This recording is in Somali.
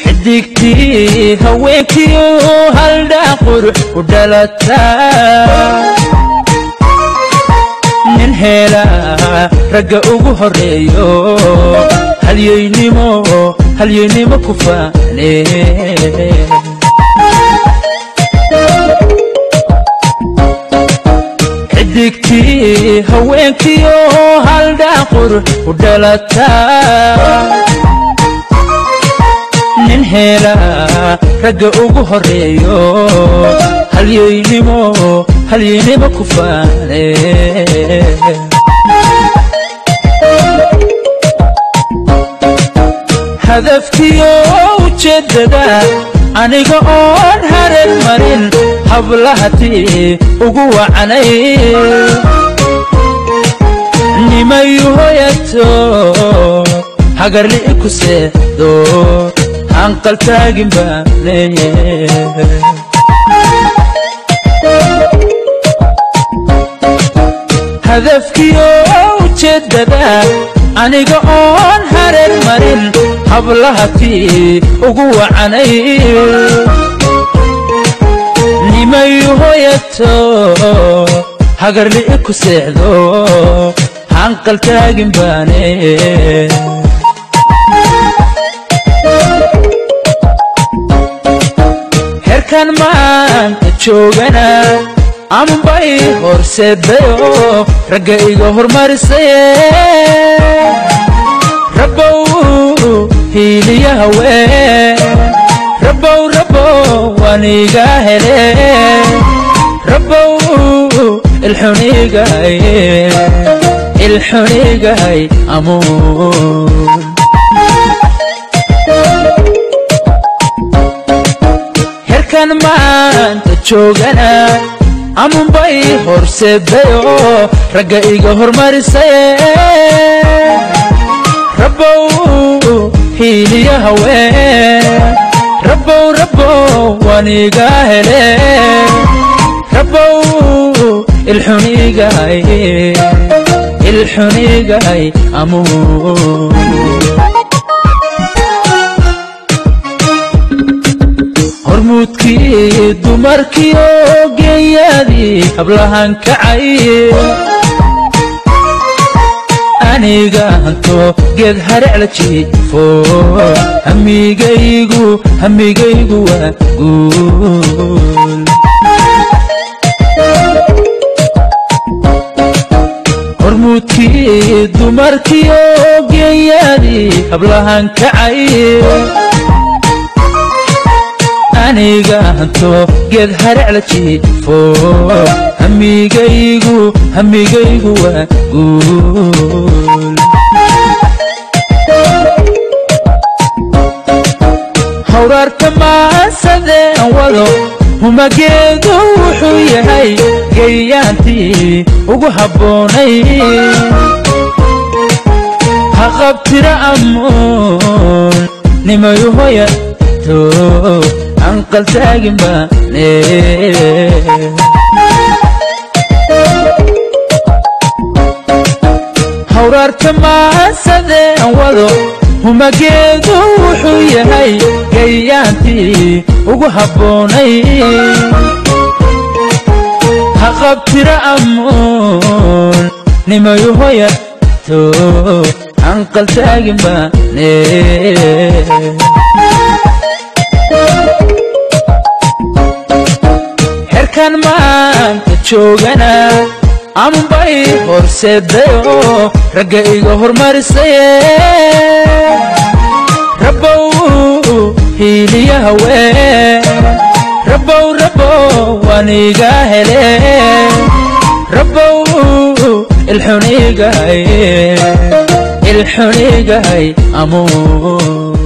xidigtii haweenkiyo haldhaa qurux u dhalataa nin heelaa ragga ugu horreeyo. Halyaynimo halyaynimo ku faane xidigtii haweenkiyo haldhaa qurux u dhalataa nin heelaa ragga ugu horreeyo. Halyaynimo halyaynimo ku faane. Hadafkiyo ujeeddada aniga oon hareer marin hablahatii ugu wacanay. Nimayu hoyato hagarli'i ku seexdo hanqaltaagin baane. Hadafkiyo ujeeddada aniga oon hareer marin hablahatii ugu wacanay nimayu hoyato hagarli'i ku seexdo hanqaltaagin baane. Herkan maanta joogana ambay horseedayo ragga iga hormarisaye rabbow hiiliya haween rabbow rabbow waan iga hele rabbow ilxunigay ilxunigay amuun herkan maanta joogana amunbay horseedayo ragga iga hormarisaye rabbow hiiliya haween rabbow rabbow waan iga hele rabbow ilxunigay ilxunigay amuun hormuudkii dumarkiyo geeyaadii hablahan kacay aniga hanto geed harecla jiifo. Hamigaygu hamigaygu waa guul. Hormuudkii dumarkiyo geeyaadii hablahan kacay aniga hanto geed harecla jiifo. Hamigaygu hamigaygu waa guul hawraarka maasadeen wado humageedu wuxuu yahay gayaantii ugu habboonay haqabtira amuun nimayu hoya anqaltaagin baane hawraarka maasadeen wado humageedu wuxuu yahay gayaantii ugu habboonay haqabtira amuun nimayu hoyato anqaltaagin baane herkan maanta joogana amunbay horseedayo ragga iga hormarisaye rabbow hiiliya haween rabbow rabbow waan iga hele. Rabbow ilxunigay ilxunigay amuun